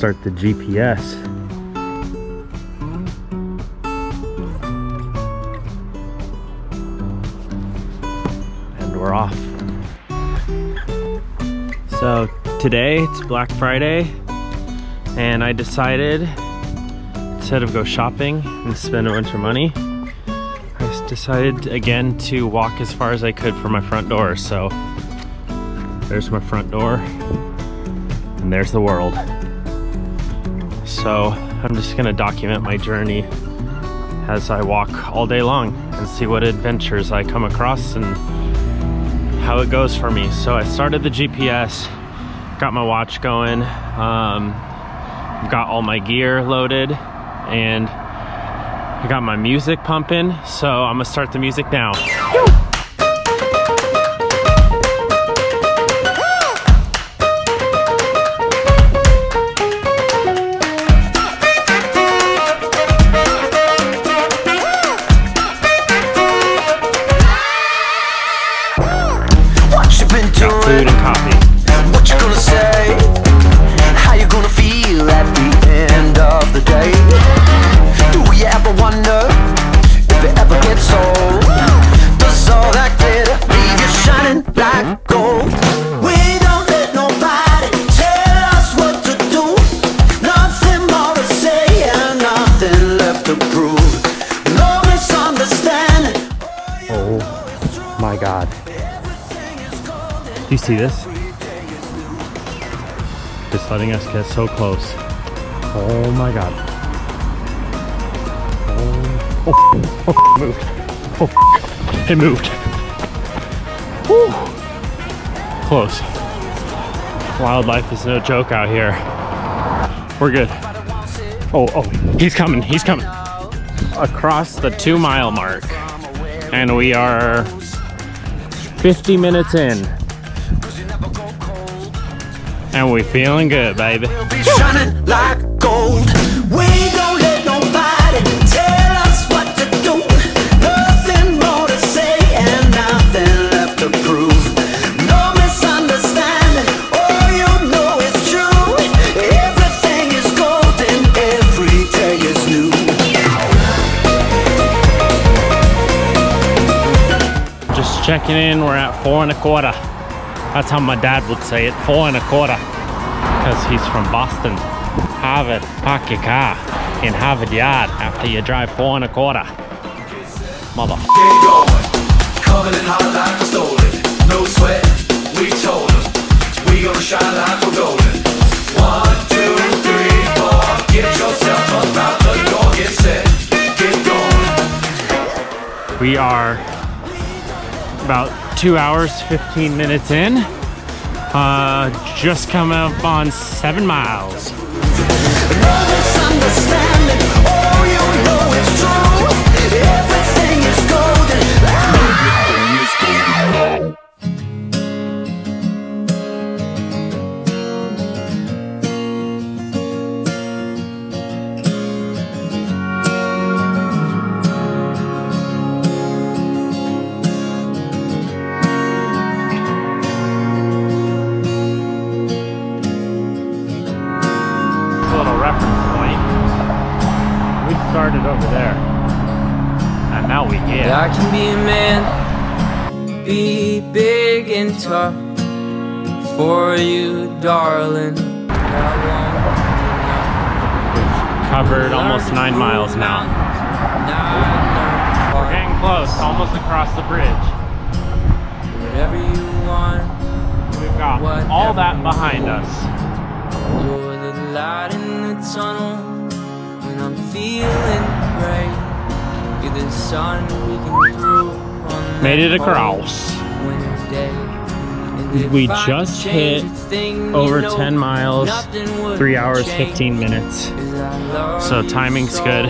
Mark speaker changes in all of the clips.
Speaker 1: start the GPS. And we're off. So today it's Black Friday and I decided instead of go shopping and spend a bunch of money, I decided again to walk as far as I could from my front door. So there's my front door and there's the world. So I'm just gonna document my journey as I walk all day long and see what adventures I come across and how it goes for me. So I started the GPS, got my watch going, um, got all my gear loaded, and I got my music pumping. So I'm gonna start the music now.
Speaker 2: Do you
Speaker 1: see this? Just letting us get so close. Oh my God. Oh, oh, oh it moved. Oh, it moved. Whew. Close. Wildlife is no joke out here. We're good. Oh, oh, he's coming, he's coming. Across the two mile mark. And we are 50 minutes in. And we feeling good, baby.
Speaker 2: We'll be shining like gold. We don't let nobody tell us what to do. Nothing more to say and nothing left to prove. No misunderstanding. All you know is true. Everything is golden. Every day is new.
Speaker 1: Just checking in, we're at four and a quarter. That's how my dad would say it, four and a quarter. Because he's from Boston. Harvard, park your car in Harvard Yard after you drive four and a quarter. Mother.
Speaker 3: Get going, coming in hot like a stolen. No sweat, we told 'em. We gonna shine like we're golden. One, two, three, four. Get yourself up out the door, get set, get going.
Speaker 1: We are about two hours, 15 minutes in. Uh, just come up on seven miles. Reference point. We started over there. And now we get.
Speaker 4: I can be a man, be big and tough for you, darling.
Speaker 1: Covered almost nine miles now. We're getting close, almost across the bridge.
Speaker 4: Whatever you want,
Speaker 1: We've got all that behind us.
Speaker 4: you're the light tunnel when I'm feeling gray. You're the sun we can through on
Speaker 1: Made it across.
Speaker 4: winter day. And if
Speaker 1: We just hit
Speaker 4: thing,
Speaker 1: Over 10 miles, three hours, 15 minutes. So timing's good.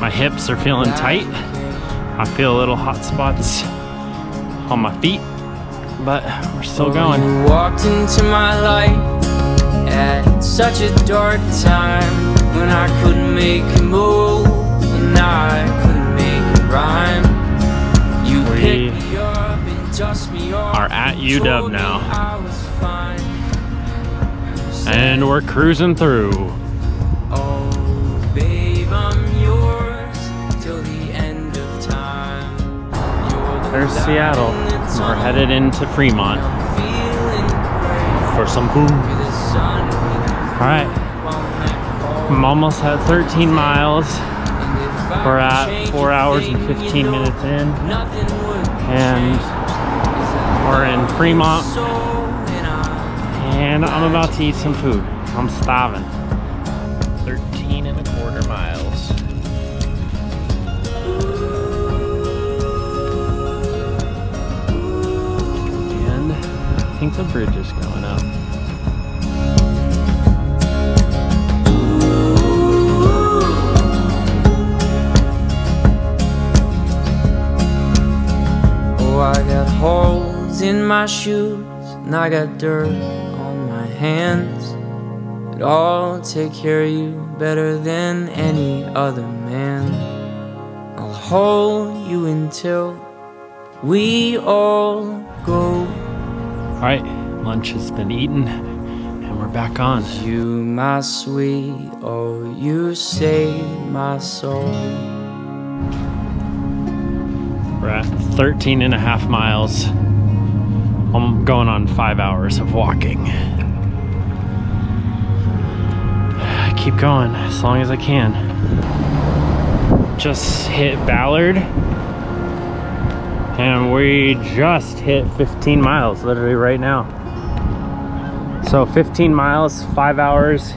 Speaker 1: My hips are feeling tight. I feel little hot spots on my feet, but we're still going.
Speaker 4: You walked into my life at such a dark time when I couldn't make a move and I couldn't make a rhyme. You
Speaker 1: We
Speaker 4: picked me up and dust me off.
Speaker 1: are at UW now.
Speaker 4: I was fine.
Speaker 1: And we're cruising through.
Speaker 4: Oh, babe, I'm yours till the end of time. The
Speaker 1: There's Seattle. We're headed into Fremont for some food. All right, I'm almost at 13 miles. We're at four hours and 15 minutes in, and we're in Fremont, and I'm about to eat some food. I'm starving. 13 and a quarter miles. And I think the bridge is going
Speaker 4: in my shoes, and I got dirt on my hands. But I'll take care of you better than any other man. I'll hold you until we all go.
Speaker 1: All right, lunch has been eaten, and we're back on.
Speaker 4: You, my sweet, oh, you saved my soul.
Speaker 1: We're at 13 and a half miles. I'm going on five hours of walking. Keep going as long as I can. Just hit Ballard. And we just hit 15 miles literally right now. So 15 miles, five hours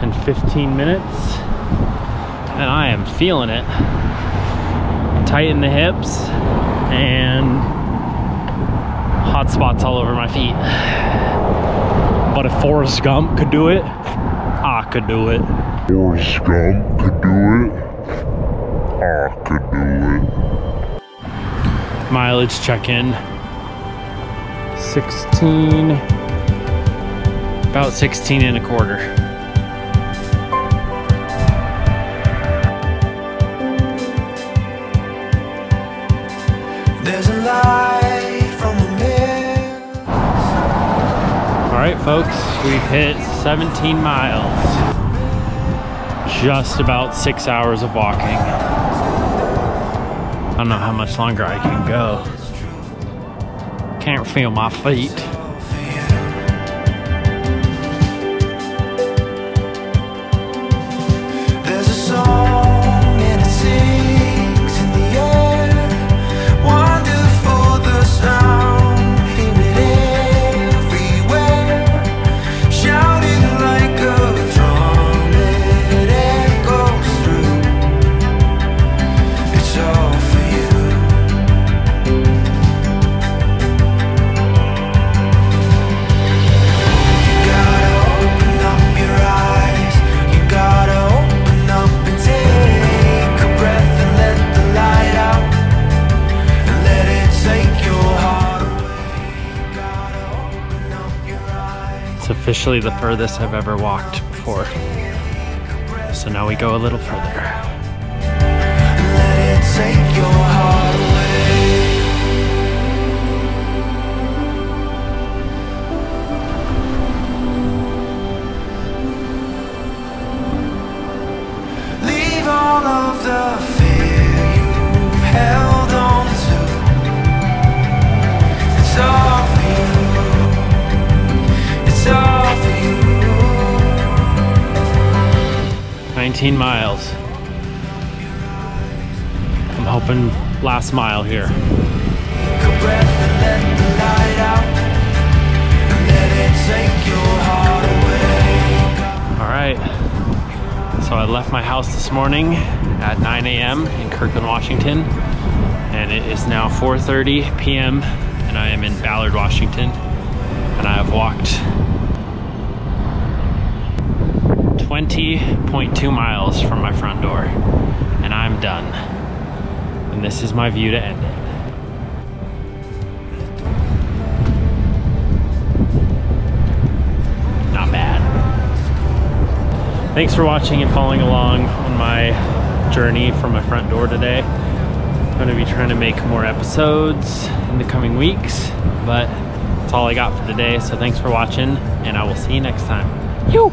Speaker 1: and 15 minutes. And I am feeling it tighten the hips and hot spots all over my feet. But if Forrest Gump could do it, I could do it.
Speaker 5: Forrest Gump could do it. I could do it.
Speaker 1: Mileage check in 16, about 16 and a quarter. Right, folks, we've hit 17 miles. Just about six hours of walking. I don't know how much longer I can go. Can't feel my feet. Officially the furthest I've ever walked before. So now we go a little further. 19 miles. I'm hoping last mile here. All right. So I left my house this morning at 9 a.m. in Kirkland, Washington, and it is now 4:30 p.m. and I am in Ballard, Washington, and I have walked 20.2 miles from my front door, and I'm done. And this is my view to end it. Not bad. Thanks for watching and following along on my journey from my front door today. I'm going to be trying to make more episodes in the coming weeks, but that's all I got for today. So thanks for watching, and I will see you next time.
Speaker 2: Out